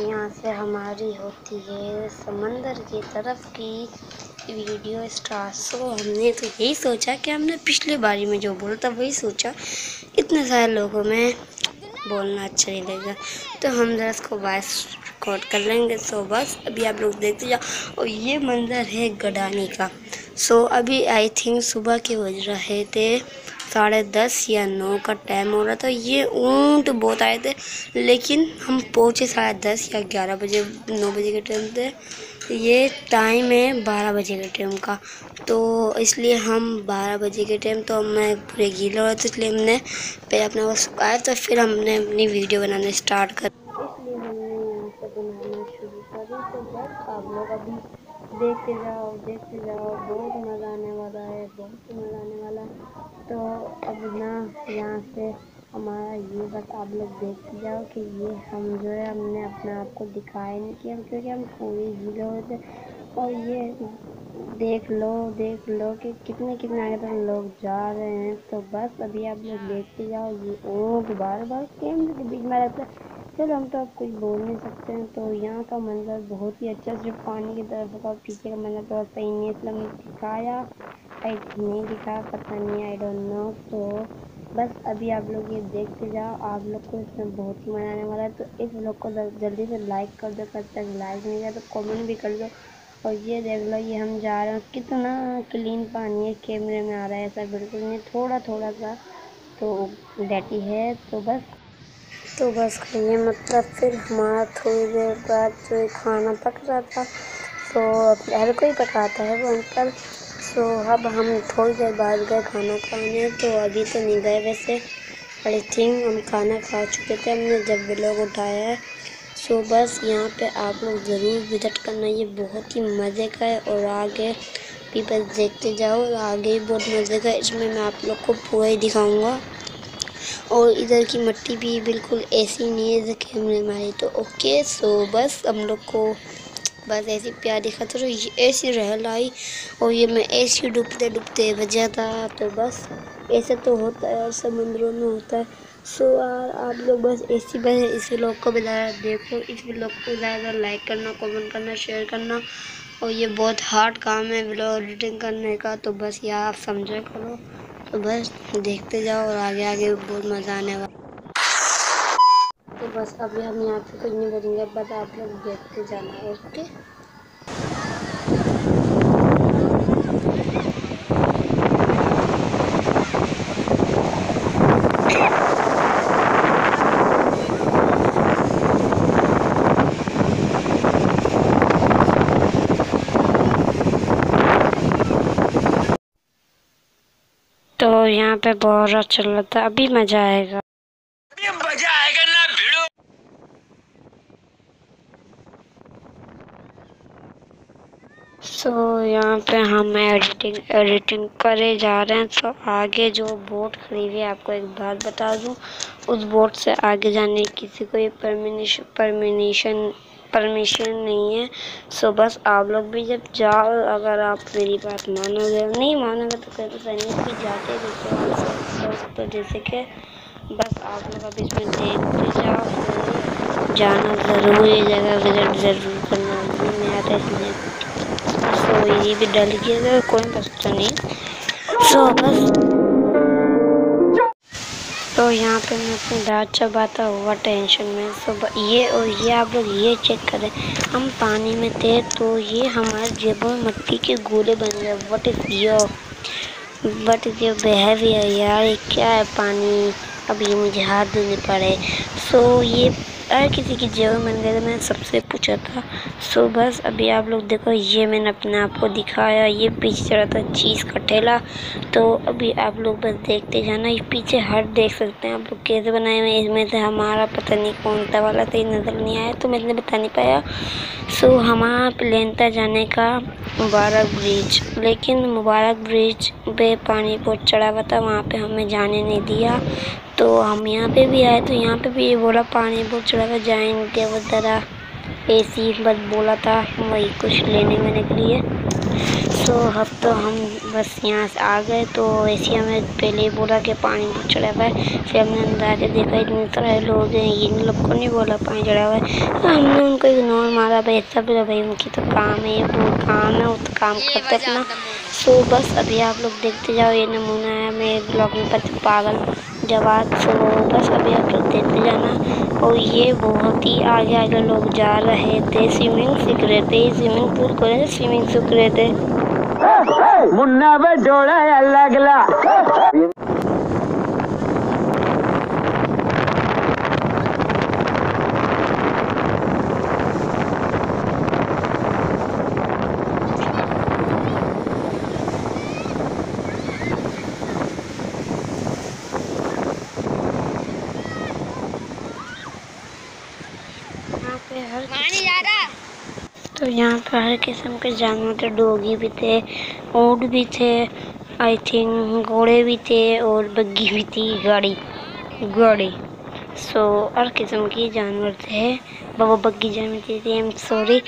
यहाँ से हमारी होती है समंदर की तरफ़ की वीडियो स्टार्ट सो हमने तो यही सोचा कि हमने पिछले बारी में जो बोला था वही सोचा। इतने सारे लोगों में बोलना अच्छा नहीं लगेगा। तो हम जरा इसको वॉइस रिकॉर्ड कर लेंगे। सो बस अभी आप लोग देखते जाओ। और ये मंज़र है गडानी का। सो अभी आई थिंक सुबह के बज रहे थे। साढ़े दस या नौ का टाइम हो रहा था। ये ऊँट बहुत आए थे, लेकिन हम पहुँचे साढ़े दस या ग्यारह बजे, नौ बजे के टाइम थे ये टाइम है बारह बजे के टाइम का। तो इसलिए हम बारह बजे के टाइम तो मैं पूरे गीला हो रहा था, इसलिए हमने पहले अपना वो सुखाया तो फिर हमने अपनी वीडियो बनाना स्टार्ट कर तो देखते जाओ देखते जाओ। बहुत मज़ा आने वाला है, बहुत मज़ा आने वाला है। तो अब ना यहाँ से हमारा ये बस आप लोग देखते जाओ कि ये हम जो है हमने अपने आप को दिखाया नहीं किया क्योंकि हम पूरी हुए थे। और ये देख लो देख लो कि कितने कितने आगे तक लोग जा रहे हैं। तो बस अभी आप लोग देखते जाओ ये ऊँट बार बार कैमरे के बीच में रहता है चलो हम तो अब कुछ बोल नहीं सकते हैं। तो यहाँ का मंज़र बहुत ही अच्छा सिर्फ़ पानी की तरफ़ का पीछे का मंज़र तो सही नहीं इसलिए हमने दिखाया। आई नहीं दिखाया पता नहीं आई डोंट नो तो बस अभी आप लोग ये देखते जाओ। आप लोग को इसमें बहुत ही मज़ा आने वाला है तो इस ब्लॉग को जल्दी से लाइक कर दो कब तक लाइक नहीं किया तो कमेंट भी कर दो। और ये देख लो, ये हम जा रहे हैं। कितना क्लीन पानी है कैमरे में आ रहा है, ऐसा बिल्कुल नहीं थोड़ा थोड़ा सा तो डैटी है तो बस। तो बस ये मतलब फिर हमारा थोड़ी देर बाद जो खाना पक रहा था तो हर कोई पकाता है वो अंकल सो अब हम थोड़ी देर बाद गए खाना खाने तो अभी तो नहीं गए वैसे। आई थिंक हम खाना खा चुके थे हमने जब लोग उठाया है। सो बस यहाँ पे आप लोग ज़रूर विज़िट करना, ये बहुत ही मज़े का है और आगे भी बस देखते जाओ, आगे ही बहुत मज़े का है। इसमें मैं आप लोग को पूरा ही दिखाऊँगा। और इधर की मिट्टी भी बिल्कुल ऐसी नहीं है जैसे कैमरे में तो ओके सो बस हम लोग को बस ऐसी प्यारी खतर ये ऐसी रहल आई और ये मैं ऐसी डूबते डूबते बजा था तो बस ऐसा तो होता है और समुद्रों में होता है। सो यार, आप लोग बस ऐसी बस इस लोग को ज़्यादा देखो, इस लोग को ज़्यादा लाइक करना कमेंट करना शेयर करना। और ये बहुत हार्ड काम है ब्लॉग एडिटिंग करने का तो बस यार आप समझा करो। तो बस देखते जाओ और आगे आगे बहुत मज़ा आने वाला बस अभी हम यहाँ पे कुछ नहीं करेंगे बस आप लोग देखते जाना है ओके? तो यहाँ पे बहुत अच्छा चल रहा था, अभी मज़ा आएगा मज़ा आएगा ना भिड़ो सो यहाँ पे हम एडिटिंग एडिटिंग करे जा रहे हैं। तो आगे जो बोट खड़ी हुई है, आपको एक बात बता दूँ। उस बोट से आगे जाने की किसी को ये परमिशन परमिशन परमिशन नहीं है। सो बस आप लोग भी जब जाओ, अगर आप मेरी बात मानोगे। नहीं मानोगे तो कहते सैनिक भी जाते जैसे तो जैसे कि बस आप लोग अब इसमें देखते जाओ। जाना ज़रूर ये जगह विज़िट ज़रूर करना। नहीं आता इसलिए सो ये भी डल था कोई पता नहीं सो बस तो यहाँ पे मैं अपनी दाँत चबाता हुआ टेंशन में। सो ये और ये आप लोग ये चेक करें, हम पानी में थे तो ये हमारे जेबों में मिट्टी के गोले बन गए। What is your what is your behaviour यार? ये क्या है पानी? ये मुझे हाथ धोने पड़े। सो ये हर किसी की जेब बन गए तो मैंने सबसे पूछा था, सो बस, अभी आप लोग देखो, ये मैंने अपने आप को दिखाया, ये पीछे चढ़ा था चीज़ का ठेला तो अभी आप लोग बस देखते जाना, ये पीछे हट देख सकते हैं, आप लोग कैसे बनाए हुए इसमें से हमारा पता नहीं कौन सा वाला सही नज़र नहीं आया तो मैंने बता नहीं पाया। सो हमारा प्लेन था जाने का मुबारक ब्रिज, लेकिन मुबारक ब्रिज पे पानी बहुत चढ़ा हुआ था, वहाँ पे हमें जाने नहीं दिया। तो हम यहाँ पे भी आए तो यहाँ पे भी ये बोला पानी बहुत चढ़ा हुआ जाएँगे वो तरह। ए सी बस बोला था वही कुछ लेने वेने के लिए। सो अब तो हम बस यहाँ से आ गए तो ऐसे हमें पहले ही बोला कि पानी बहुत चढ़ा हुआ है। फिर हमने अंदर आके देखा इतने सारे लोग हैं इन लोग को नहीं बोला पानी चढ़ा हुआ है। तो हमने उनको इग्नोर मारा भाई ऐसा सब भाई उनकी तो काम है वो काम है वो तो काम करते अपना। सो बस अभी आप लोग देखते जाओ ये नमूना है मैं ब्लॉग में पता पागल जवाब सो बस अभी आप देखते जाना। और ये बहुत ही आगे आगे लोग जा रहे थे। स्विमिंग सीख रहे थे, स्विमिंग पूल को स्विमिंग सीख रहे थे। मुन्ना डोड़ा अल्लाह यहाँ पे हर तो यहाँ पे हर किस्म के जानवर थे डोगी भी थे ऊँट भी थे आई थिंक घोड़े भी थे और बग्गी भी थी गाड़ी गाड़ी। सो हर किस्म के जानवर थे। बाबा बग्गी जानवर थी आई एम सॉरी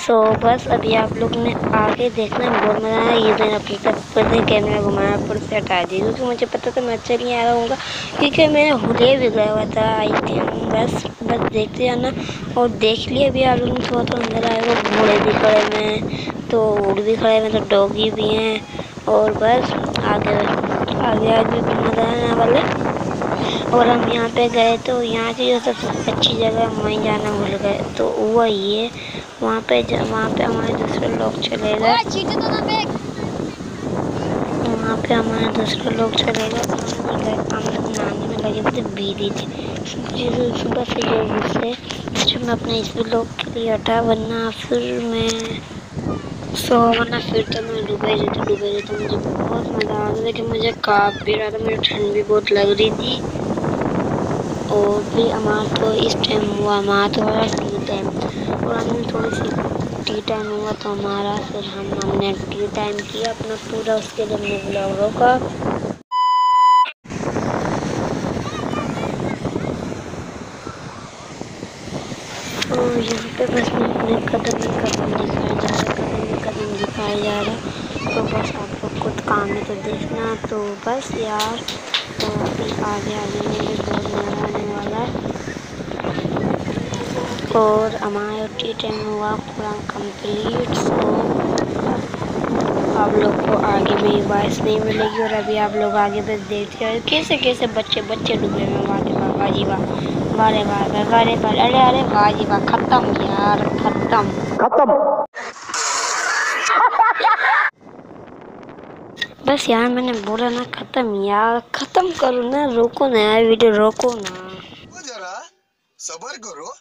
सो बस अभी आप लोग ने आगे देखना बहुत मज़ा आया। ये दिन अपनी तरफ़ पर से कैमरा घुमाया, पर से हटा दी क्योंकि मुझे पता था मैं अच्छा नहीं आ रहा हूँ क्योंकि मैंने हुए भी गया हुआ था आई थिंक बस बस देखते जाना। और देख लिया अभी आप लोग ने, थोड़ा तो अंदर आए वो घोड़े भी खड़े हुए हैं तो ऊँट भी खड़े हुए तो डॉगी भी हैं। और बस, आगे आगे आगे भी मज़ा आने वाले और हम यहाँ पे गए तो यहाँ की जो सबसे अच्छी जगह हम वहीं जाना भूल गए। तो वो ये वहाँ पे वहाँ पे हमारे दूसरे लोग चले गए। वहाँ पे हमारे दूसरे लोग चले गए। तो हम लोग नहाने में लगे हुए थे भीगी थी सुबह से जो गुस्से इसलिए मैं अपने इस लोग के लिए हटा वरना फिर मैं सो वरना फिर तो मैं डूबे रही थी डूबे रही थी मुझे बहुत मज़ा आ रहा था लेकिन मुझे काँप भी रहा था मुझे ठंड भी बहुत लग रही थी। और फिर हमारा तो इस टाइम हुआ हमारा तो हुआ टी टाइम और हमने थोड़ी सी टी टाइम हुआ तो हमारा, फिर हम, हमने टी टाइम किया अपना पूरा, उसके लिए हमने ब्लॉग रोका। और यहाँ पे बस मैं अपने कदम कदम दिखाया जा रहा कदम कदम दिखाया जा रहा तो बस आप लोग खुद काम में तो देखना तो बस यार तो अभी आगे आगे में भी आने वाला है और हमारा टी टाइम हुआ पूरा कंप्लीट सो आप लोग को आगे में वॉइस नहीं मिलेगी और अभी आप लोग आगे बस देखते हैं। कैसे कैसे बच्चे बच्चे डूबे हुए वाह वाह वाह जी वाह। वाह वारे अरे अरे, वाह वाह, खत्म यार, खत्म। खत्म। बस यार मैंने बोला ना खत्म यार खत्म करो ना रोको ना यार वीडियो रोको ना। जरा सबर करो।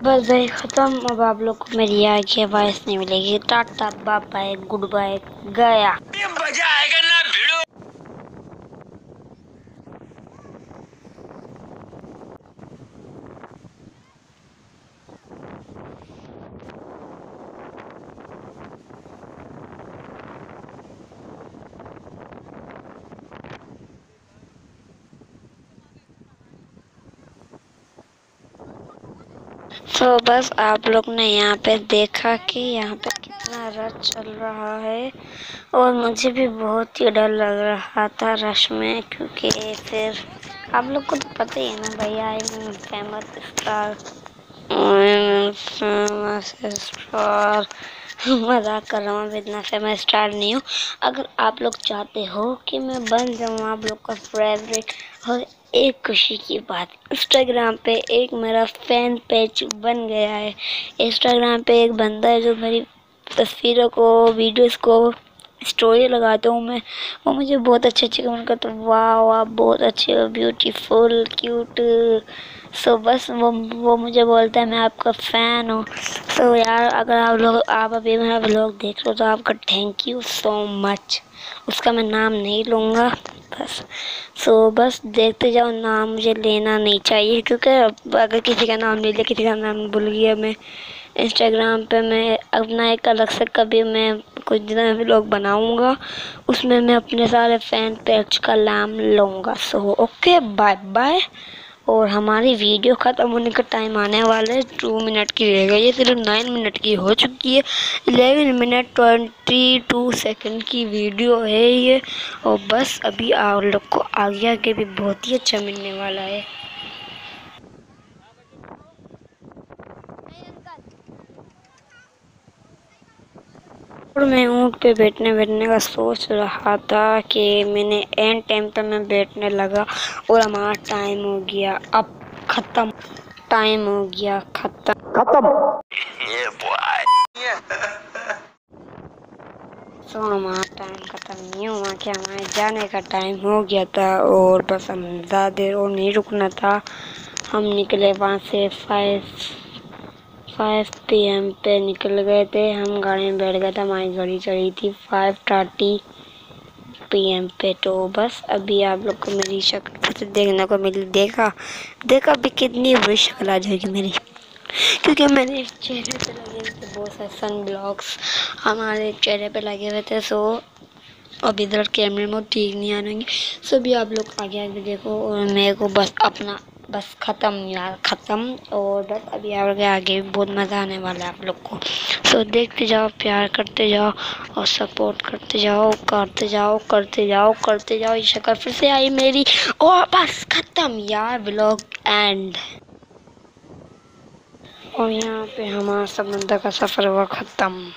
बस भाई खत्म अब आप लोग को मेरी आगे आवाज़ नहीं मिलेगी। Tata bye bye good bye गया मज़ा आएगा ना भिड़ो तो बस आप लोग ने यहाँ पे देखा कि यहाँ पे कितना रश चल रहा है। और मुझे भी बहुत ही डर लग रहा था रश में, क्योंकि फिर आप लोग को तो पता ही है ना भैया फ़ेमस स्टार फ़ेमस स्टार मज़ाक कर रहा हूँ इतना फ़ेमस स्टार नहीं हूँ। अगर आप लोग चाहते हो कि मैं बन जाऊँ आप लोग का फेवरेट और एक खुशी की बात। इंस्टाग्राम पे एक मेरा फ़ैन पेज बन गया है। इंस्टाग्राम पे एक बंदा है जो मेरी तस्वीरों को वीडियोस को स्टोरी लगाता हूँ मैं। वो मुझे बहुत अच्छे अच्छे कमेंट करता हूँ। वाह वाह, बहुत अच्छे ब्यूटीफुल क्यूट सो बस वो वो मुझे बोलता है, मैं आपका फ़ैन हूँ. तो यार, अगर आप लोग, आप अभी मेरा ब्लॉग देख रहे हो तो आपका थैंक यू सो मच उसका मैं नाम नहीं लूँगा। बस सो बस देखते जाओ, नाम मुझे लेना नहीं चाहिए, क्योंकि अगर किसी का नाम ले लिया, किसी का नाम भूल गया मैं इंस्टाग्राम पे मैं अपना एक अलग से कभी मैं कुछ दिन भी लोग बनाऊँगा, उसमें मैं अपने सारे फ़ैन पेज का नाम लूँगा। सो ओके बाय बाय और हमारी वीडियो ख़त्म होने का टाइम आने वाला है। टू मिनट की रह गई है, सिर्फ़ नाइन मिनट की हो चुकी है। Eleven minute twenty two second की वीडियो है ये। और बस अभी आप लोग को आ गया कि भी बहुत ही अच्छा मिलने वाला है। और मैं ऊँट पे बैठने बैठने का सोच रहा था कि मैंने एंड टाइम पे मैं बैठने लगा और हमारा टाइम हो गया। अब ख़त्म। टाइम हो गया। ख़त्म। ख़त्म। सो हमारा टाइम ख़त्म नहीं हुआ कि हमारे जाने का टाइम हो गया था और बस हम ज़्यादा देर और नहीं रुकना था। हम निकले वहाँ से फाइव फाइव पी एम पे निकल गए थे। हम गाड़ी में बैठ गए थे। हमारी गाड़ी चढ़ी थी फाइव थर्टी पी एम पे। तो बस अभी आप लोग को मेरी शक्ल देखने को मिली, देखा? देखा अभी कितनी बुरी शक्ल आ जाएगी मेरी। क्योंकि मेरे चेहरे पे लगे हुए थे बहुत सारे सन ब्लॉक्स हमारे चेहरे पे लगे हुए थे सो अब इधर कैमरे में ठीक नहीं आ रही सो अभी आप लोग आगे आगे देखो और मेरे को बस अपना बस ख़त्म यार, ख़त्म। और बस अभी आगे आगे भी बहुत मज़ा आने वाला है आप लोग को। सो देखते जाओ, प्यार करते जाओ और सपोर्ट करते जाओ करते जाओ करते जाओ करते जाओ। ये शक्ल फिर से आई मेरी। और बस ख़त्म यार ब्लॉग एंड और यहाँ पे हमारा समंदर का सफ़र हुआ ख़त्म।